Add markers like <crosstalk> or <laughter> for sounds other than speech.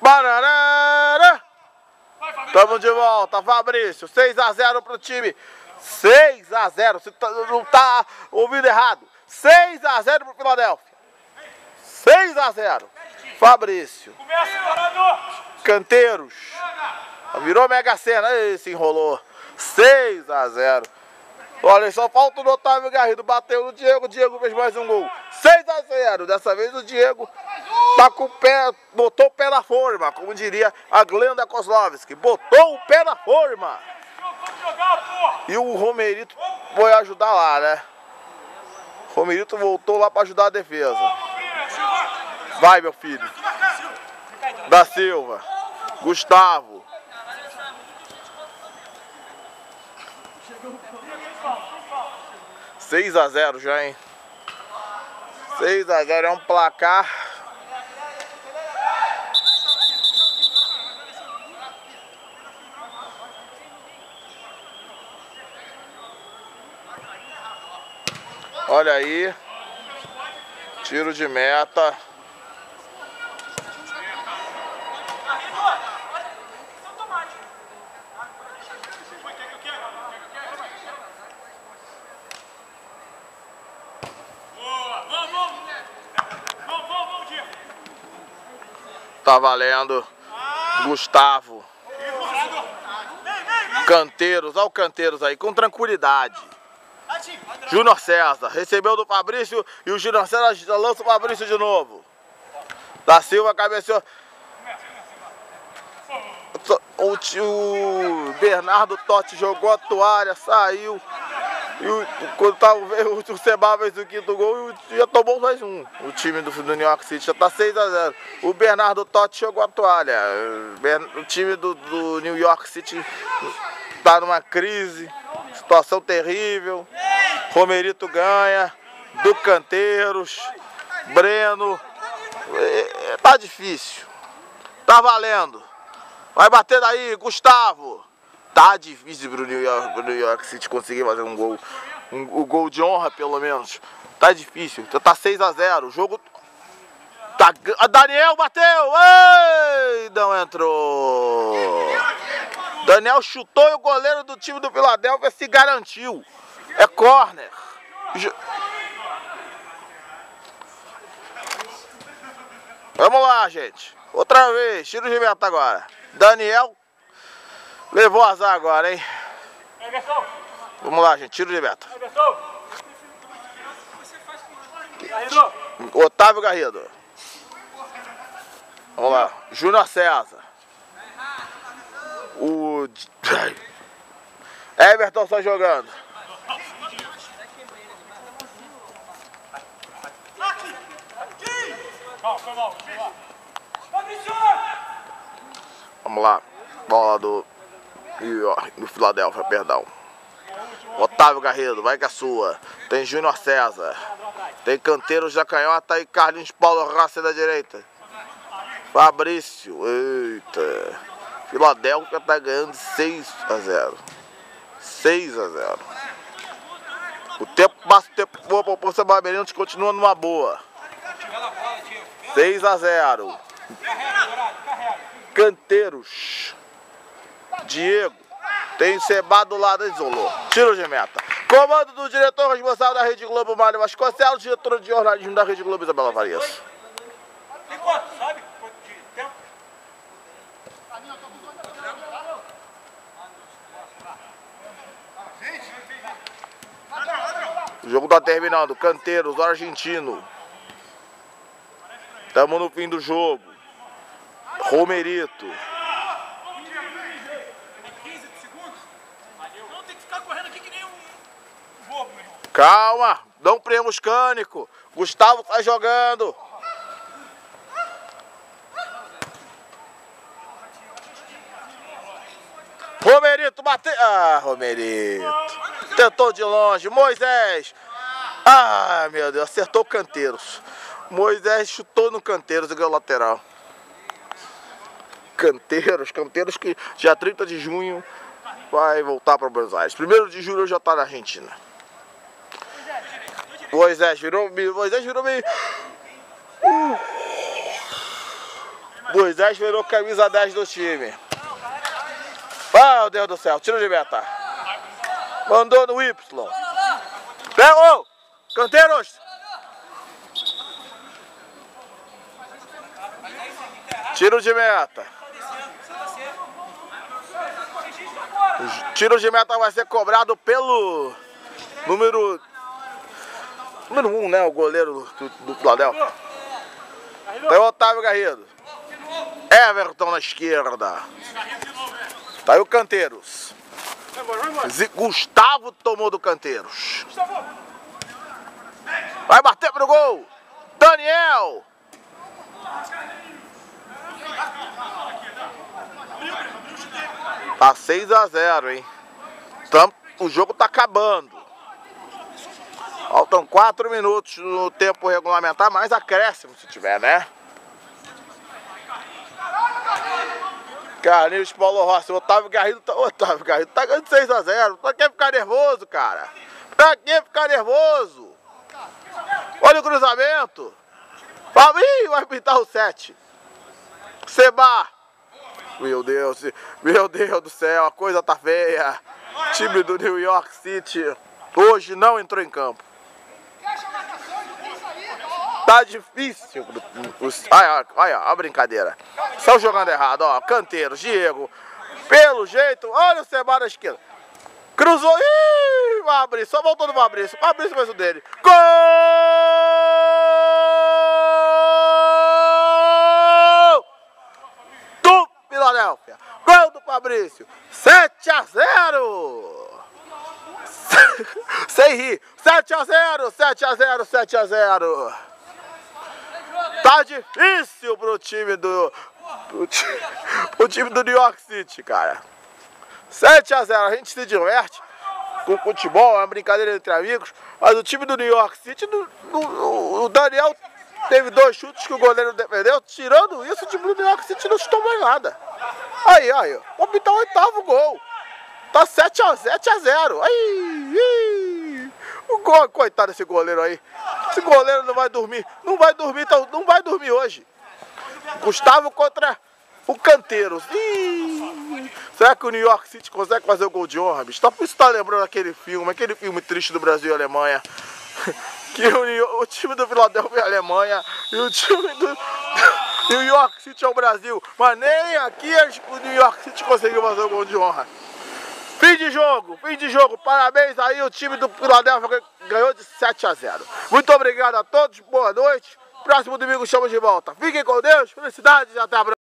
Bararara! Tamo de volta, Fabrício. 6x0 pro time. 6x0. Você tá, não tá ouvindo errado. 6x0 pro Filadélfia. 6x0. Fabrício. Canteiros. Virou Mega Sena. Ih, se enrolou. 6x0. Olha, só falta o Otávio Garrido. Bateu no Diego. Diego fez mais um gol. 6x0. Dessa vez o Diego tá com o pé. Botou o pé na forma. Como diria a Glenda Kozlovski. Botou o pé na forma. E o Romerito foi ajudar lá, né? Romerito voltou lá para ajudar a defesa. Vai, meu filho. Da Silva. Gustavo. Seis a zero já, hein? 6 a 0 é um placar Olha aí. Tiro de meta. Tá valendo. Gustavo. Canteiros, olha o Canteiros aí, com tranquilidade. Júnior César, recebeu do Fabrício e o Júnior César lança o Fabrício de novo. Da Silva cabeceou. O, Bernardo Totti jogou a toalha, saiu. E o, quando tava, o, o Seba fez o quinto gol e já tomou mais um. O time do, do New York City já tá 6 a 0 O Bernardo Totti jogou a toalha. O time do, do New York City tá numa crise, situação terrível. Romerito ganha, do Canteiros, Breno. É, tá difícil. Tá valendo. Vai bater daí, Gustavo. Tá difícil pro New York, pro New York City conseguir fazer um gol. Um, um gol de honra, pelo menos. Tá difícil. Então tá 6 a 0 O jogo. Tá, Daniel bateu! Ei! Não entrou! Daniel chutou e o goleiro do time do Philadelphia se garantiu. É corner. Vamos lá, gente. Outra vez. Tiro de meta agora. Daniel Levou azar agora, hein? Vamos lá, gente. Tiro de meta. Otávio Garrido. Vamos lá. Júnior César. O... Everton só jogando. Vamos lá. Bola do no Filadélfia, perdão. Otávio Garrido, vai que é sua. Tem Júnior César. Tem Canteiros da e Carlinhos Paulo Raça da direita. Fabrício, eita. Filadélfia tá ganhando 6 a 0. 6 a 0. O tempo passa o tempo boa para o Barbeirense continua numa boa. 6 a 0. Canteiros. Diego. Tem Seba do lado, isolou. Tiro de meta. Comando do diretor responsável da Rede Globo, Mário Vasconcelos, diretor de jornalismo da Rede Globo, Isabela Farias. Tem quanto, sabe? Quanto de tempo? O jogo tá terminando. Canteiros, argentino. Tamo no fim do jogo. Romerito. Calma, não premos cânico. Gustavo tá jogando. Romerito bateu. Ah, Romerito. Tentou de longe. Moisés. Ah, meu Deus, acertou canteiros. Moisés chutou no canteiros e ganhou lateral. Canteiros, canteiros que dia 30 de junho vai voltar para Buenos Aires. Primeiro de julho já tá na Argentina. Moisés virou, Moisés virou meio... Dos 10 virou camisa 10 do time. Ah, Deus do céu, tiro de meta. Mandou no Y. Pega! Canteiros! Tiro de meta. Tiro de meta vai ser cobrado pelo número número 1, um, né? O goleiro do, do Philadelphia. Tem o Otávio Garrido. Everton na esquerda. Tá aí o Canteiros. Gustavo tomou do Canteiros. Vai bater pro gol. Daniel. Tá 6 a 0, hein? Então, o jogo tá acabando. Faltam 4 minutos no tempo regulamentar, mais acréscimo se tiver, né? Carlinhos Paulo Rossi, Otávio Garrido tá. Otávio Garrido tá ganhando 6x0. Pra que ficar nervoso, cara? Pra que ficar nervoso? Olha o cruzamento. Ih, vai pintar o 7. Seba. Meu Deus, meu Deus do céu, a coisa tá feia. Time do New York City hoje não entrou em campo. Tá difícil. Olha, olha a brincadeira. Só jogando errado, ó. Canteiro, Diego. Pelo jeito, olha o Seba na esquerda. Cruzou. Ih, Fabrício. Só voltou no Fabrício. Fabrício fez o dele. Gol! Do Filadélfia. Gol do Fabrício. 7 a 0. <laughs> Sem rir. 7 a 0, 7 a 0, 7 a 0. Tá difícil pro time do. Pro time, pro time do New York City, cara. 7 a 0 a gente se diverte com futebol, é uma brincadeira entre amigos. Mas o time do New York City, no, no, o Daniel teve dois chutes que o goleiro defendeu. Tirando isso, o time do New York City não chutou mais nada. Aí, aí. Vamos o oitavo gol. Tá 7 a, 7 a 0. Aí, aí. O gol, coitado desse goleiro aí. Esse goleiro não vai dormir. Não vai dormir, então, não vai dormir hoje. Gustavo contra o Canteiros. Ih, será que o New York City consegue fazer o gol de honra, bicho? Tá por isso tá lembrando aquele filme, aquele filme triste do Brasil e Alemanha. <laughs> Que o, o time do Philadelphia é a Alemanha e o time do <laughs> New York City é o Brasil. Mas nem aqui o New York City conseguiu fazer o gol de honra. Fim de jogo, fim de jogo. Parabéns aí, o time do Philadelphia ganhou de 7 a 0. Muito obrigado a todos, boa noite. Próximo domingo estamos de volta. Fiquem com Deus, felicidades e até a próxima.